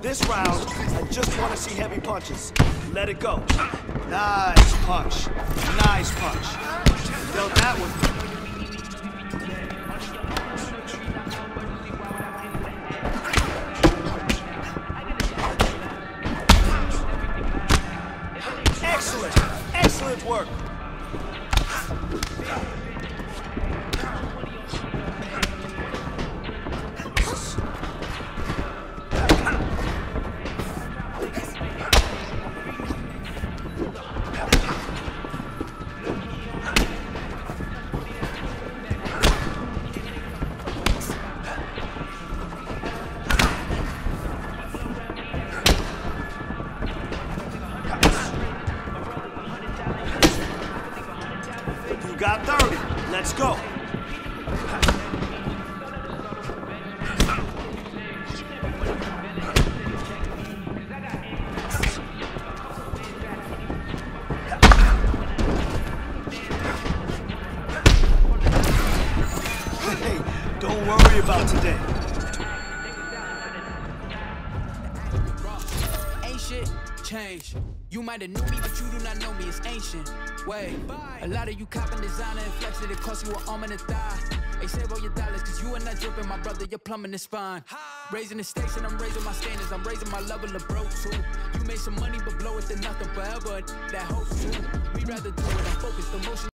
This round, I just want to see heavy punches. Let it go. Nice punch. Nice punch. Felt that one. Excellent. Excellent work. Got 30. Let's go. Hey, don't worry about today. Ain't shit changed. You might have knew me, but you do not know me. It's ancient. Wait, a lot of you copping designer and flexing. It cost you an arm and a thigh. Hey, save all your dollars, cause you are not dripping, my brother. You're plumbing is fine. Raising the stakes and I'm raising my standards. I'm raising my level of broke too. You made some money, but blow it to nothing forever. That hope too. We rather do it. I'm focused. Emotion